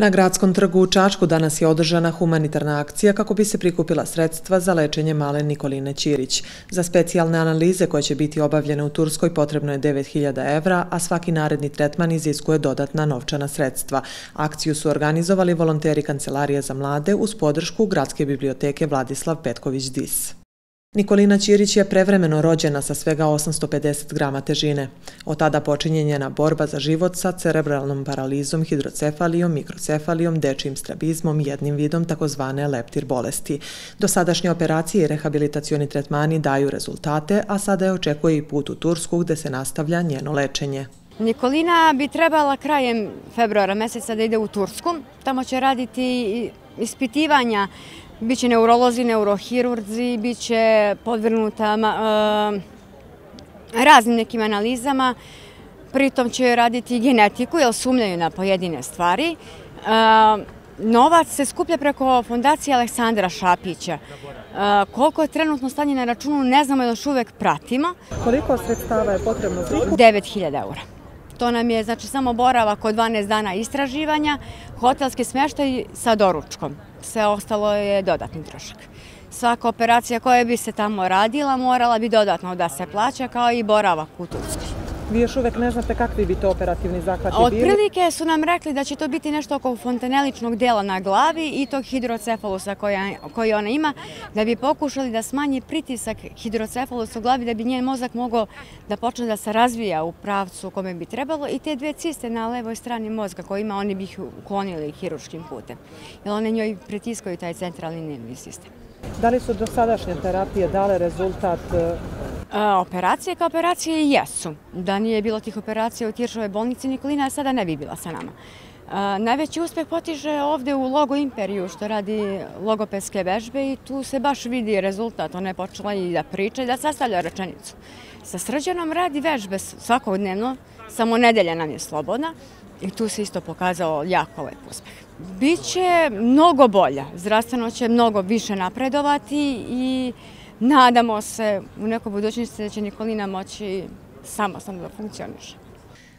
Na gradskom trgu u Čačku danas je održana humanitarna akcija kako bi se prikupila sredstva za lečenje male Nikoline Ćirić. Za specijalne analize koje će biti obavljene u Turskoj potrebno je 9000 evra, a svaki naredni tretman iziskuje dodatna novčana sredstva. Akciju su organizovali volonteri Kancelarije za mlade uz podršku Gradske biblioteke Vladislav Petković-Dis. Nikolina Ćirić je prevremeno rođena sa svega 850 grama težine. Od tada počinje njena borba za život sa cerebralnom paralizom, hidrocefalijom, mikrocefalijom, dečijim strabizmom i jednim vidom takozvane leptir bolesti. Do sadašnje operacije i rehabilitacioni tretmani daju rezultate, a sada je očekuje i put u Tursku gde se nastavlja njeno lečenje. Nikolina bi trebala krajem februara meseca da ide u Tursku. Tamo će raditi ispitivanja Biće neurolozi, neurohirurzi, bit će podvrnuta raznim nekim analizama. Pritom će raditi genetiku, jer sumljaju na pojedine stvari. Novac se skuplja preko fondacije Aleksandra Šapića. Koliko je trenutno stanje na računu, ne znamo, još uvek pratimo. Koliko sredstava je potrebno? 9000 eura. To nam je znači, samo boravak od 12 dana istraživanja, hotelski smještaj sa doručkom. Sve ostalo je dodatni trošak. Svaka operacija koja bi se tamo radila morala bi dodatno da se plaća kao i boravak u Turskoj. Vi još uvek ne znate kakvi bi to operativni zahvati bili? Otprilike su nam rekli da će to biti nešto oko fontaneličnog dela na glavi i tog hidrocefalusa koji ona ima, da bi pokušali da smanji pritisak hidrocefalusa u glavi, da bi njen mozak mogao da počne da se razvija u pravcu kome bi trebalo i te dve ciste na levoj strani mozga koje ima, oni bi ih uklonili hiruškim putem. Jer one njoj pritiskaju taj centralni nervni sistem. Da li su do sadašnje terapije dale rezultat Operacije kao operacije jesu. Da nije bilo tih operacija u Tiršove bolnici, Nikolina sada ne bi bila sa nama. Najveći uspeh potiže ovde u Logo Imperiju što radi logopedske vežbe i tu se baš vidi rezultat. Ona je počela i da priča i da sastavlja rečenicu. Sa srđanom radi vežbe svakodnevno, samo nedelja nam je slobodna i tu se isto pokazao jako lep uspeh. Biće mnogo bolja, zdravstveno će mnogo više napredovati i nadamo se u nekoj budućnosti da će Nikolina moći samostalno da funkcioniše.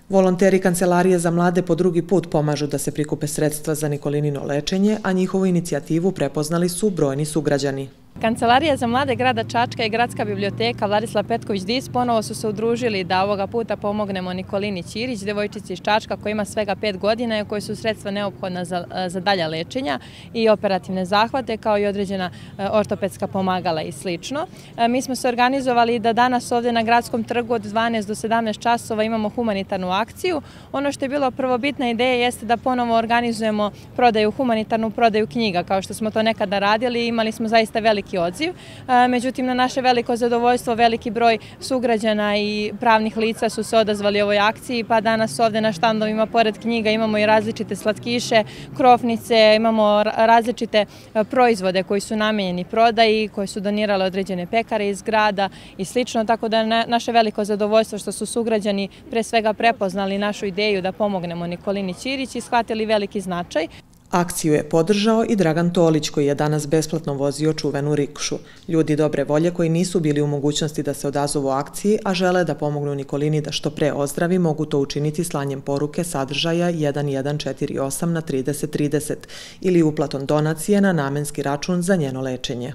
Volonteri Kancelarije za mlade po drugi put pomažu da se prikupe sredstva za Nikolinino lečenje, a njihovu inicijativu prepoznali su brojni sugrađani. Kancelarija za mlade grada Čačka i Gradska biblioteka Vladislav Petković-Dis ponovo su se udružili da ovoga puta pomognemo Nikolini Ćirić, devojčici iz Čačka koja ima svega pet godina i koje su sredstva neophodna za, e, za dalja lečenja i operativne zahvate kao i određena e, ortopedska pomagala i slično. E, mi smo se organizovali da danas ovdje na Gradskom trgu od 12 do 17 časova imamo humanitarnu akciju. Ono što je bilo prvobitna ideja jeste da ponovo organizujemo prodaju, humanitarnu prodaju knjiga kao što smo to nekada radili. i Imali smo zaista veliki veliki odziv. E, međutim, na naše veliko zadovoljstvo, veliki broj sugrađana i pravnih lica su se odazvali ovoj akciji, pa danas ovde na štandovima, pored knjiga, imamo i različite slatkiše, krofnice, imamo različite e, proizvode koji su namenjeni prodaji, koji su donirale određene pekare iz grada i slično, tako da je naše veliko zadovoljstvo što su sugrađani pre svega prepoznali našu ideju da pomognemo Nikolini Ćirić i shvatili veliki značaj. Akciju je podržao i Dragan Tolić koji je danas besplatno vozio čuvenu rikšu. Ljudi dobre volje koji nisu bili u mogućnosti da se odazovu akciji, a žele da pomognu Nikolini da što pre ozdravi, mogu to učiniti slanjem poruke sadržaja 1148 na 3030 ili uplatom donacije na namenski račun za njeno lečenje.